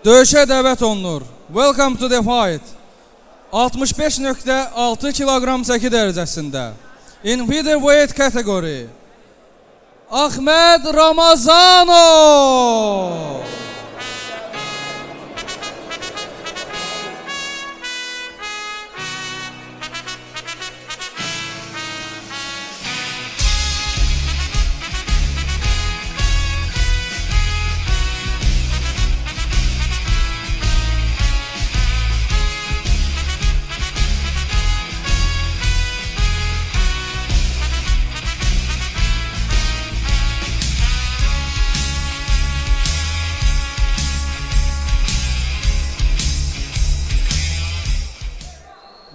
Döyüşə dəvət olunur. Welcome to the fight. 65.6 kiloqram çəki dərəcəsində. In featherweight category. Ahmed Ramazanov.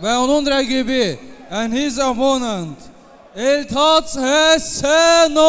Və onun rəqibi and his opponent Eltac Həsənov.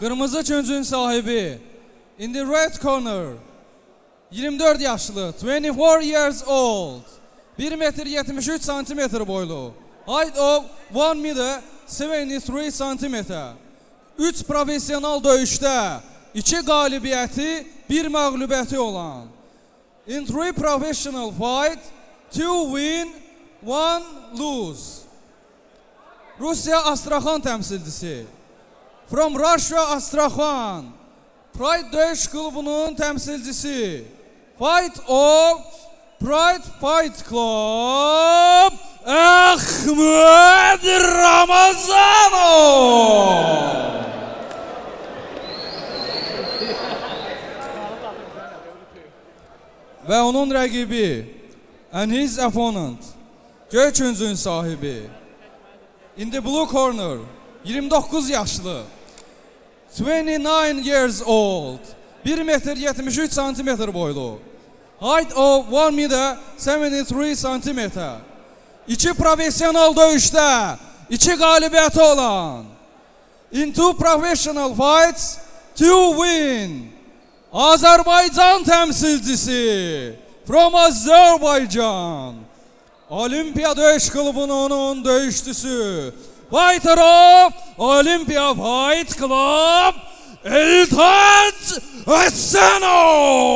Qırmızı küncün sahibi. İn the red corner. 24 yaşlı 24 years old. 1 metr 73 santimetr boylu. Height of 1 meter 73 santimetr 3 profesional döyüşdə 2 qalibiyyəti 1 məğlubiyyəti olan. İn 3 professional fight 2 win 1 lose. Rusiya Astraxan təmsilçisi From Russia Astrakhan. Pride Döyüş Klubunun təmsilçisi Fight of Pride Fight Club Ahmed Ramazanov. Və onun rəqibi and his opponent Göy küncün sahibi. In the blue corner 29 yaşlı 29 years old. 1 metr 73 santimetr boylu. Height of 1 meter 73 santimetr İki profesional döyüşdə iki qalibiyyəti olan. In two professional fights two win. Azərbaycan təmsilçisi from Azərbaycan Olimpiya Döyüş Klubunun döyüşçüsü Fighter of Olympia Fight Club Eltac Həsənov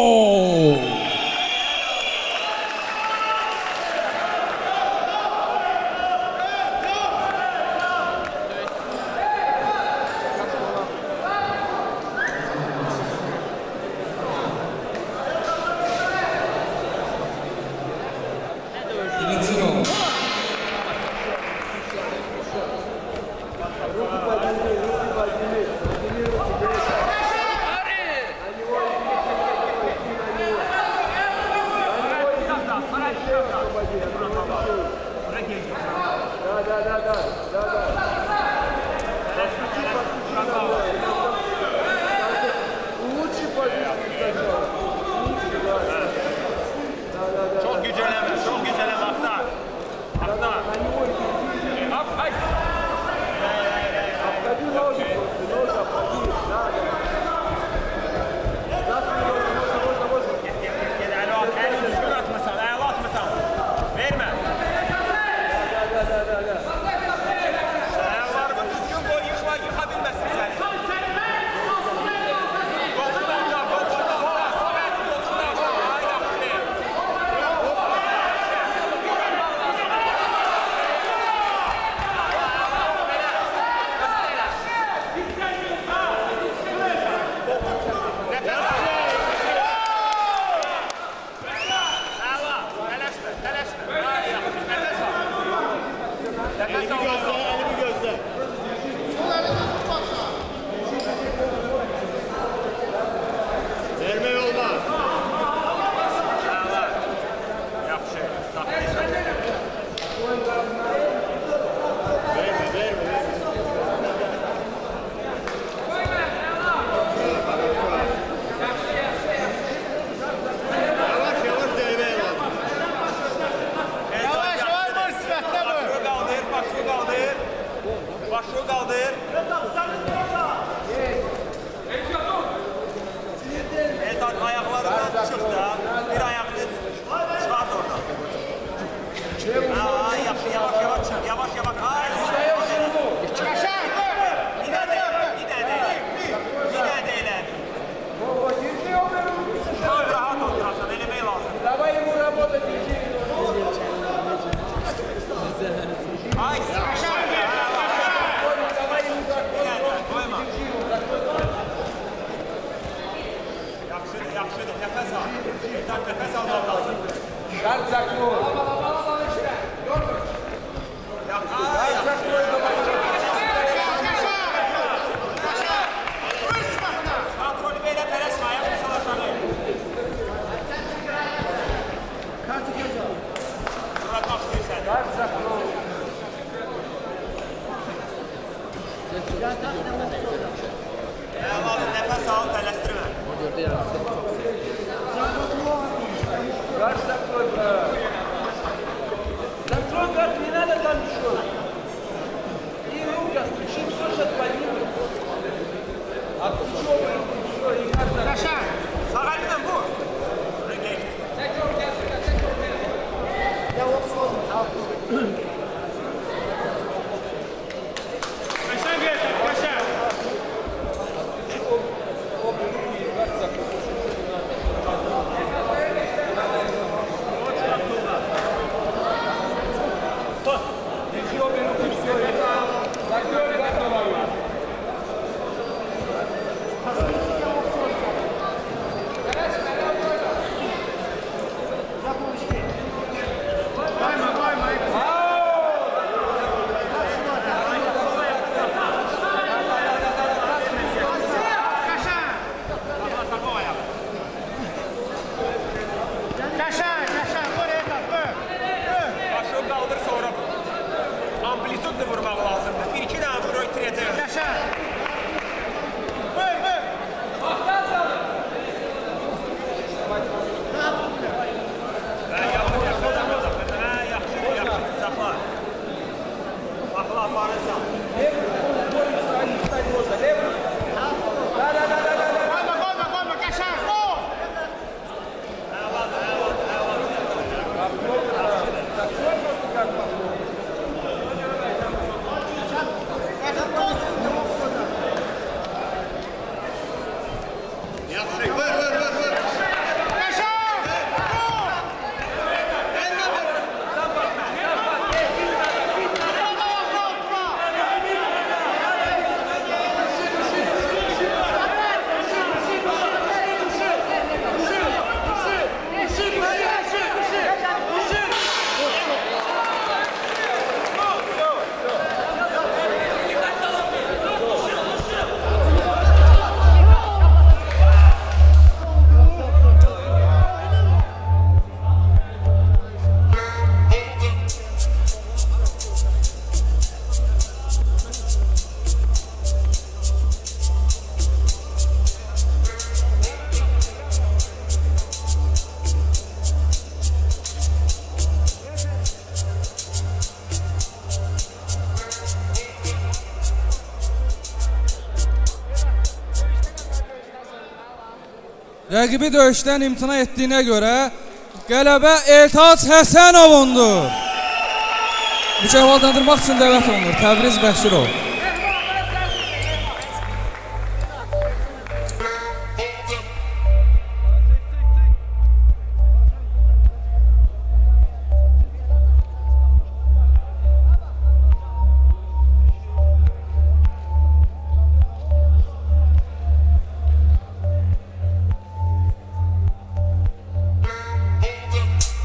Calastro. Rəqibi döyüşdən imtina etdiyinə görə qələbə Eltac Həsənovundur. Mücəvvaldandırmaq üçün dəvət olunur. Təbriz Bəşirov.